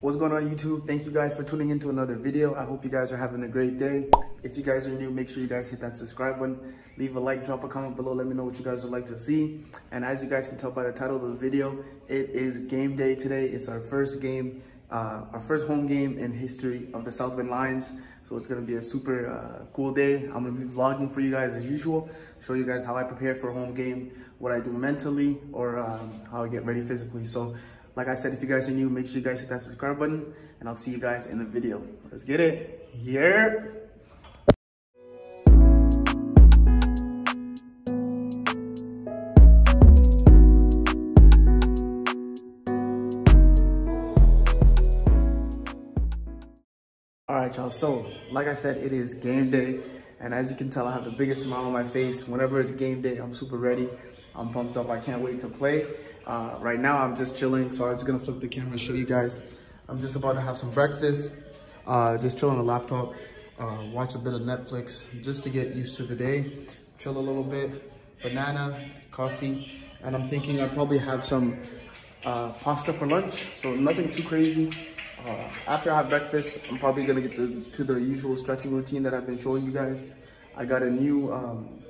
What's going on YouTube? Thank you guys for tuning into another video. I hope you guys are having a great day. If you guys are new, make sure you guys hit that subscribe button. Leave a like, drop a comment below. Let me know what you guys would like to see. And as you guys can tell by the title of the video, it is game day today. It's our first game, uh, our first home game in history of the South Bend Lions. So it's gonna be a super uh, cool day. I'm gonna be vlogging for you guys as usual. Show you guys how I prepare for a home game, what I do mentally, or um, how I get ready physically. So like I said, if you guys are new, make sure you guys hit that subscribe button and I'll see you guys in the video. Let's get it. Here. All right, y'all. So, like I said, it is game day. And as you can tell, I have the biggest smile on my face. Whenever it's game day, I'm super ready. I'm pumped up. I can't wait to play. Uh, right now, I'm just chilling, so I'm just gonna flip the camera and show you guys. I'm just about to have some breakfast, uh, just chill on the laptop, uh, watch a bit of Netflix, just to get used to the day, chill a little bit, banana, coffee, and I'm thinking I'll probably have some uh, pasta for lunch, so nothing too crazy. Uh, after I have breakfast, I'm probably gonna get to the usual stretching routine that I've been showing you guys. I got a new um,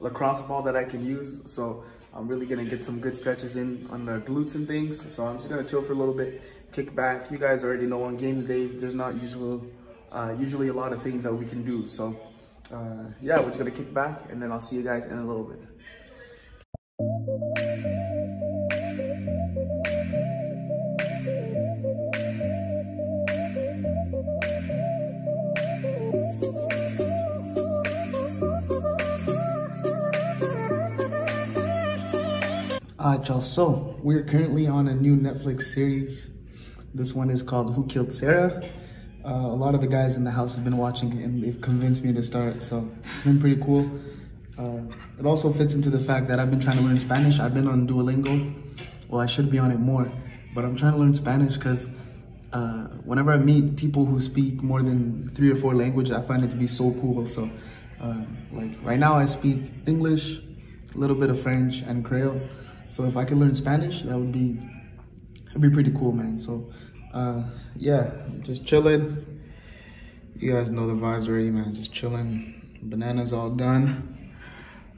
lacrosse ball that I can use, so I'm really gonna get some good stretches in on the glutes and things. So I'm just gonna chill for a little bit, kick back. You guys already know on game days, there's not usually, uh, usually a lot of things that we can do. So uh, yeah, we're just gonna kick back and then I'll see you guys in a little bit. Alright y'all, so we're currently on a new Netflix series. This one is called Who Killed Sarah? Uh, a lot of the guys in the house have been watching it and they've convinced me to start, so it's been pretty cool. Uh, it also fits into the fact that I've been trying to learn Spanish. I've been on Duolingo. Well, I should be on it more, but I'm trying to learn Spanish because uh, whenever I meet people who speak more than three or four languages, I find it to be so cool. So, uh, like right now I speak English, a little bit of French and Creole. So if I could learn Spanish, that would be, that'd be pretty cool, man. So uh, yeah, just chilling. You guys know the vibes already, man. Just chilling. Banana's all done.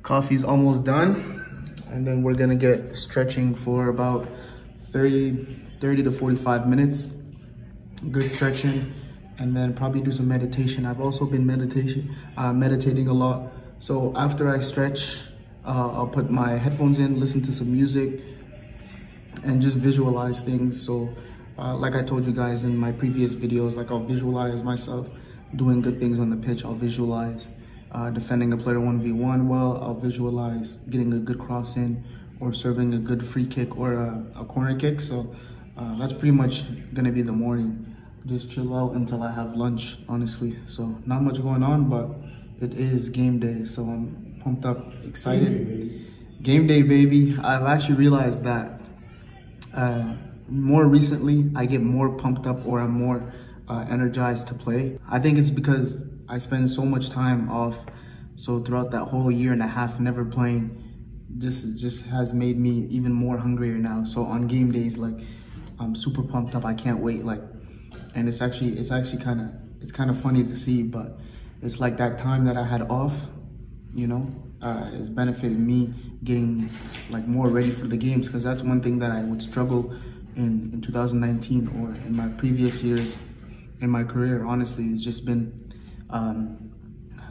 Coffee's almost done. And then we're gonna get stretching for about 30, 30 to 45 minutes. Good stretching. And then probably do some meditation. I've also been meditation, uh, meditating a lot. So after I stretch, uh, I'll put my headphones in, listen to some music, and just visualize things. So, uh, like I told you guys in my previous videos, like I'll visualize myself doing good things on the pitch. I'll visualize uh, defending a player 1v1 well. I'll visualize getting a good cross in or serving a good free kick or a, a corner kick. So uh, that's pretty much gonna be the morning. Just chill out until I have lunch, honestly. So not much going on, but it is game day. So I'm pumped up, excited. Game day, baby. I've actually realized that uh, more recently, I get more pumped up or I'm more uh, energized to play. I think it's because I spend so much time off. So throughout that whole year and a half never playing, this just has made me even more hungrier now. So on game days, like I'm super pumped up. I can't wait. Like, and it's actually, it's actually kind of, it's kind of funny to see, but it's like that time that I had off you know, uh, it's benefited me getting like more ready for the games because that's one thing that I would struggle in, in 2019 or in my previous years in my career, honestly, it's just been um,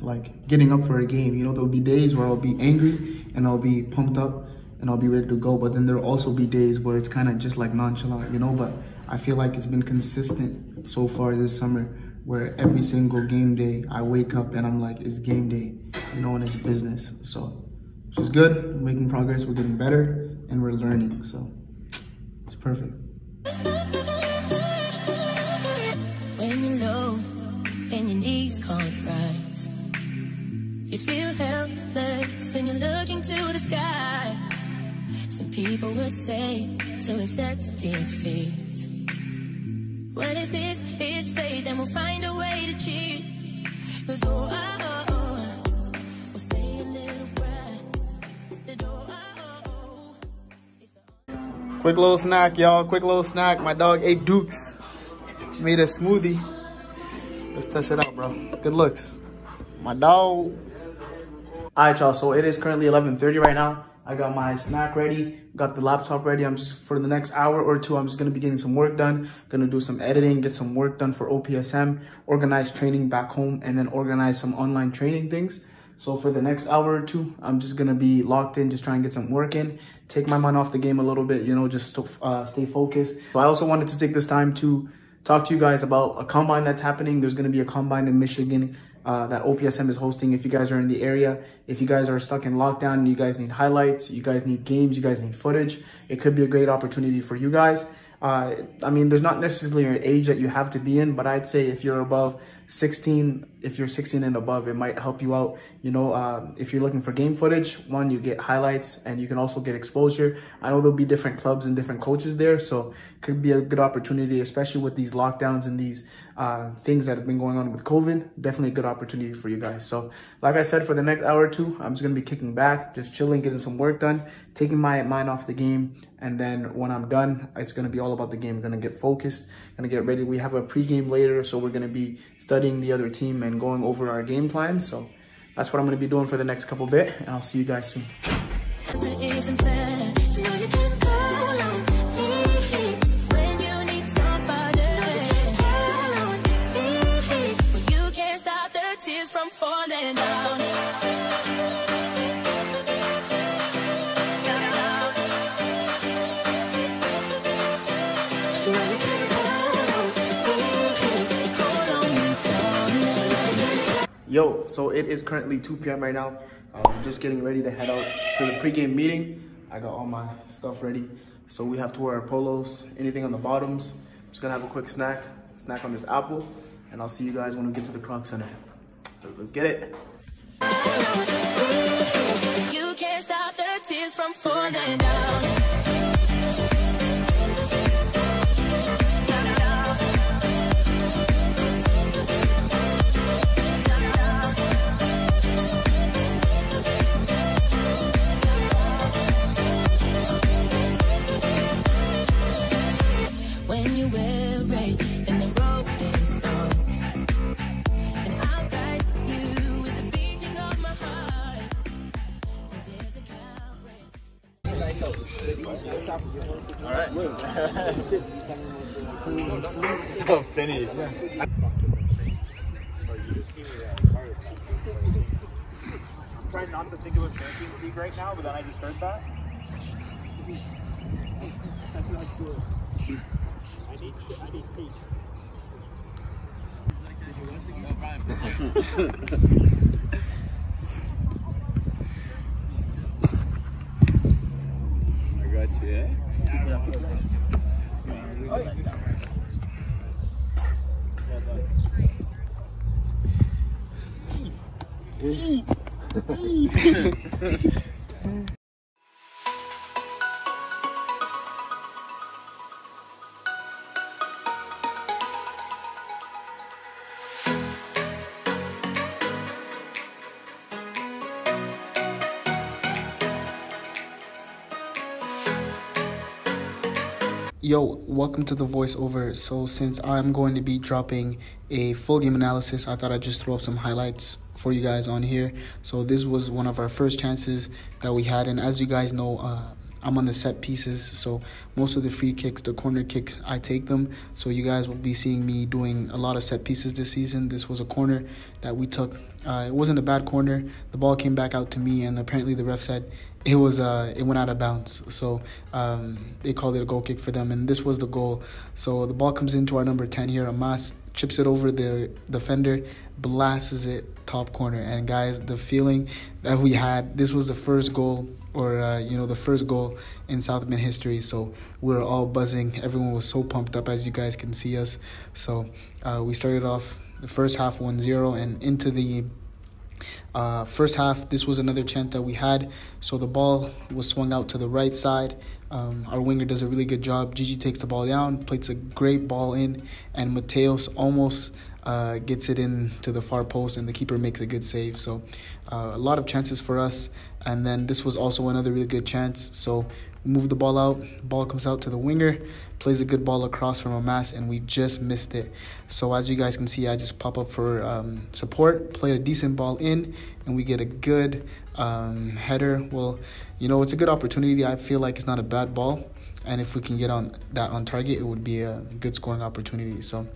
like getting up for a game. You know, there'll be days where I'll be angry and I'll be pumped up and I'll be ready to go. But then there'll also be days where it's kind of just like nonchalant, you know, but I feel like it's been consistent so far this summer where every single game day I wake up and I'm like, it's game day, you know, and it's business. So, which is good, we're making progress, we're getting better, and we're learning. So, it's perfect. When you're low and your knees can't rise, you feel helpless and you're looking to the sky. Some people would say to accept defeat. Well, if this is then we'll find a way to cheat. Cause oh, oh, oh, oh, we'll say a little prayer. The door, oh, oh, oh. Quick little snack, y'all. Quick little snack. My dog ate Dukes. Made a smoothie. Let's test it out, bro. Good looks. My dog. All right, y'all. So it is currently 11.30 right now. I got my snack ready, got the laptop ready. I'm just, for the next hour or two, I'm just gonna be getting some work done. Gonna do some editing, get some work done for OPSM, organize training back home, and then organize some online training things. So for the next hour or two, I'm just gonna be locked in, just try and get some work in, take my mind off the game a little bit, you know, just to uh, stay focused. So I also wanted to take this time to talk to you guys about a combine that's happening. There's gonna be a combine in Michigan uh, that OPSM is hosting if you guys are in the area. If you guys are stuck in lockdown and you guys need highlights, you guys need games, you guys need footage, it could be a great opportunity for you guys. Uh, I mean, there's not necessarily an age that you have to be in, but I'd say if you're above 16, if you're 16 and above, it might help you out. You know, uh, if you're looking for game footage, one, you get highlights and you can also get exposure. I know there'll be different clubs and different coaches there, so it could be a good opportunity, especially with these lockdowns and these uh, things that have been going on with COVID. Definitely a good opportunity for you guys. So, like I said, for the next hour or two, I'm just gonna be kicking back, just chilling, getting some work done, taking my mind off the game, and then when I'm done, it's gonna be all about the game. I'm gonna get focused, gonna get ready. We have a pregame later, so we're gonna be studying studying the other team and going over our game plan. So that's what I'm going to be doing for the next couple bit. And I'll see you guys soon. Yo, so it is currently 2 p.m. right now. I'm just getting ready to head out to the pregame meeting. I got all my stuff ready. So we have to wear our polos, anything on the bottoms. I'm just gonna have a quick snack, snack on this apple, and I'll see you guys when we get to the Kroc Center. Let's get it. You can't stop the tears from falling down. Trying not to think about Champions League right now, but then I just heard that. That's not cool. I need, I need feet. I got you, eh? Yo, welcome to the voiceover. So, since I'm going to be dropping a full game analysis, I thought I'd just throw up some highlights for you guys on here. So, this was one of our first chances that we had, and as you guys know, uh, I'm on the set pieces, so most of the free kicks, the corner kicks, I take them. So you guys will be seeing me doing a lot of set pieces this season. This was a corner that we took. Uh, it wasn't a bad corner. The ball came back out to me, and apparently the ref said it was uh, it went out of bounds. So um, they called it a goal kick for them, and this was the goal. So the ball comes into our number 10 here. Amas chips it over the defender, blasts it top corner. And guys, the feeling that we had, this was the first goal or uh, you know the first goal in South Bend history. So we are all buzzing. Everyone was so pumped up as you guys can see us. So uh, we started off the first half 1-0 and into the uh, first half, this was another chance that we had. So the ball was swung out to the right side. Um, our winger does a really good job. Gigi takes the ball down, plays a great ball in, and Mateos almost uh, gets it in to the far post, and the keeper makes a good save. So uh, a lot of chances for us. And then this was also another really good chance. So move the ball out, ball comes out to the winger, plays a good ball across from Amas, and we just missed it. So as you guys can see, I just pop up for um, support, play a decent ball in, and we get a good um, header. Well, you know, it's a good opportunity. I feel like it's not a bad ball, and if we can get on that on target, it would be a good scoring opportunity. So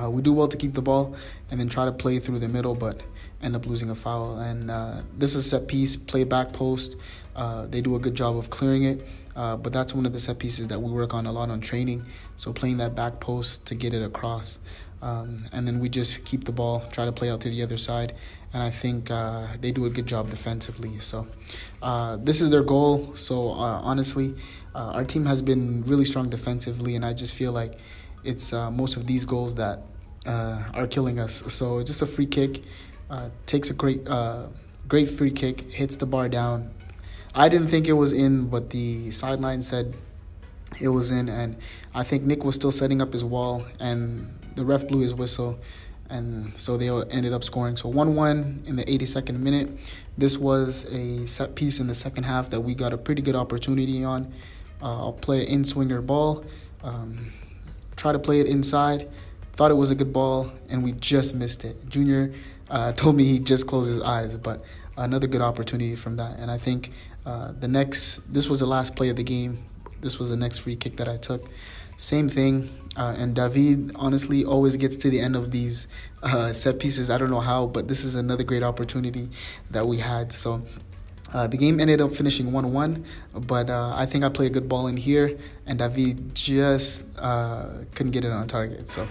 uh, we do well to keep the ball and then try to play through the middle, but end up losing a foul. And uh, this is set piece, play back post. Uh, they do a good job of clearing it, uh, but that's one of the set pieces that we work on a lot on training. So playing that back post to get it across. Um, and then we just keep the ball, try to play out to the other side. And I think uh, they do a good job defensively. So uh, this is their goal. So honestly, our team has been really strong defensively, and I just feel like it's uh, most of these goals that uh, are killing us. So just a free kick, uh, takes a great, uh, great free kick, hits the bar down. I didn't think it was in, but the sideline said it was in, and I think Nick was still setting up his wall, and the ref blew his whistle, and so they ended up scoring. So 1-1 in the 82nd minute. This was a set piece in the second half that we got a pretty good opportunity on. Uh, I'll play an in-swinger ball. Um, try to play it inside. Thought it was a good ball, and we just missed it. Junior uh, told me he just closed his eyes, but another good opportunity from that. And I think uh, the next, this was the last play of the game. This was the next free kick that I took. Same thing. Uh, and David honestly always gets to the end of these uh, set pieces. I don't know how, but this is another great opportunity that we had. So uh, the game ended up finishing 1-1, but uh, I think I played a good ball in here, and David just uh, couldn't get it on target. So.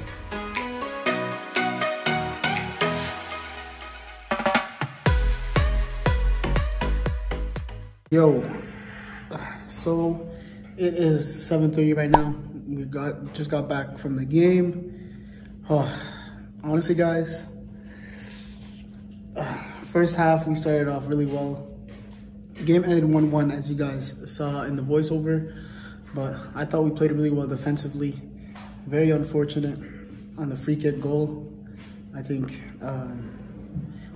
Yo, so it is 7:30 right now. We got just got back from the game. Oh, honestly, guys, first half we started off really well game ended 1-1 as you guys saw in the voiceover, but I thought we played really well defensively. Very unfortunate on the free kick goal. I think uh,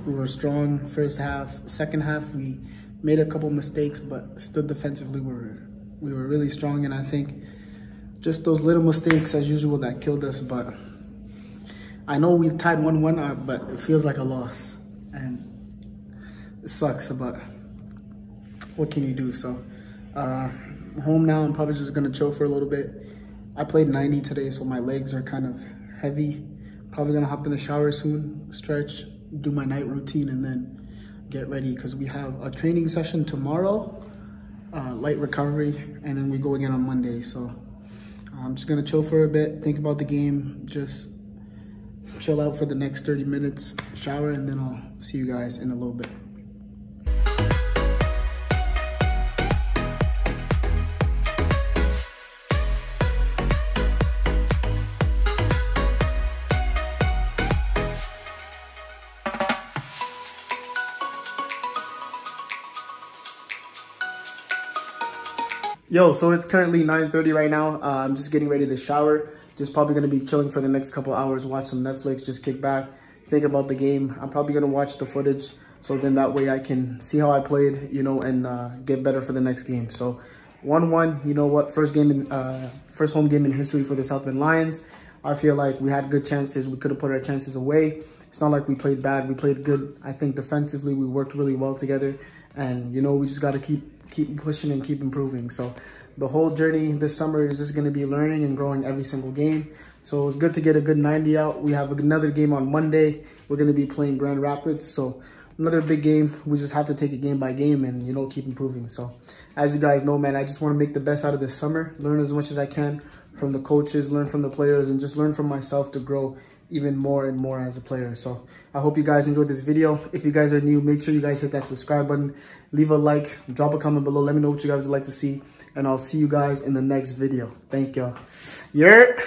we were strong first half. Second half, we made a couple mistakes, but stood defensively. We were, we were really strong, and I think just those little mistakes, as usual, that killed us. But I know we tied 1-1, uh, but it feels like a loss, and it sucks, but what can you do? So uh, home now. I'm probably just gonna chill for a little bit. I played 90 today, so my legs are kind of heavy. Probably gonna hop in the shower soon, stretch, do my night routine, and then get ready because we have a training session tomorrow, uh, light recovery, and then we go again on Monday. So I'm just gonna chill for a bit, think about the game, just chill out for the next 30 minutes, shower, and then I'll see you guys in a little bit. Yo, so it's currently 9.30 right now. Uh, I'm just getting ready to shower. Just probably going to be chilling for the next couple hours, watch some Netflix, just kick back, think about the game. I'm probably going to watch the footage so then that way I can see how I played, you know, and uh, get better for the next game. So 1-1, you know what, first game in, uh, first home game in history for the South Bend Lions. I feel like we had good chances. We could have put our chances away. It's not like we played bad. We played good. I think defensively, we worked really well together. And, you know, we just got to keep keep pushing and keep improving. So the whole journey this summer is just going to be learning and growing every single game. So it was good to get a good 90 out. We have another game on Monday. We're going to be playing Grand Rapids. So another big game. We just have to take it game by game and, you know, keep improving. So as you guys know, man, I just want to make the best out of this summer, learn as much as I can from the coaches, learn from the players, and just learn from myself to grow even more and more as a player. So I hope you guys enjoyed this video. If you guys are new, make sure you guys hit that subscribe button, leave a like, drop a comment below. Let me know what you guys would like to see, and I'll see you guys in the next video. Thank y'all. Yurt.